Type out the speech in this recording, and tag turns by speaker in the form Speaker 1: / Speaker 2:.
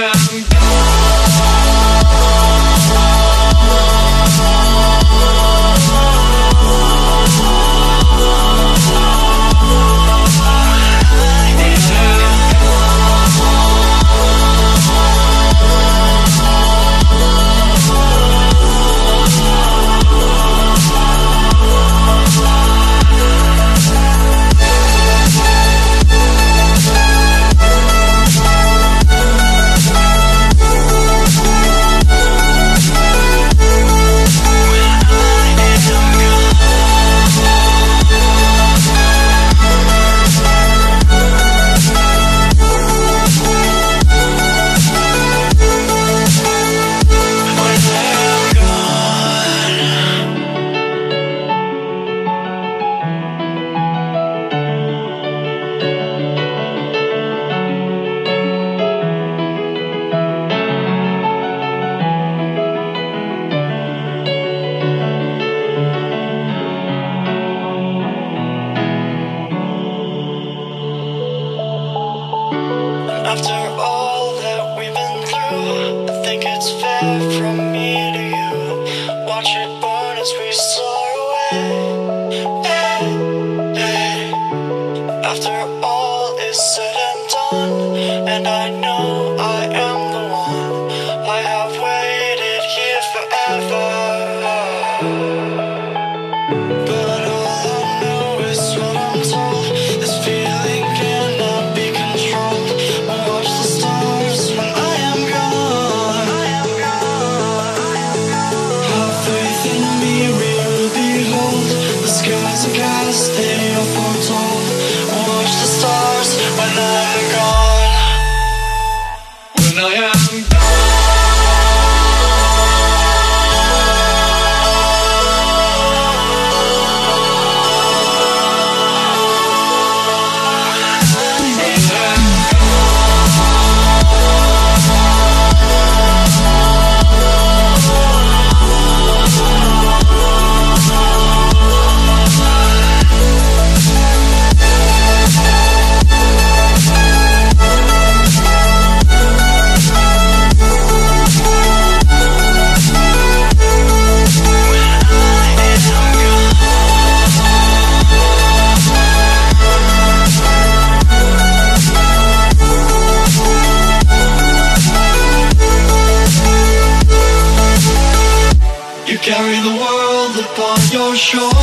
Speaker 1: I'm gone. After all that we've been through, I think it's fair from me to you. Watch it. Bye. on your shoulder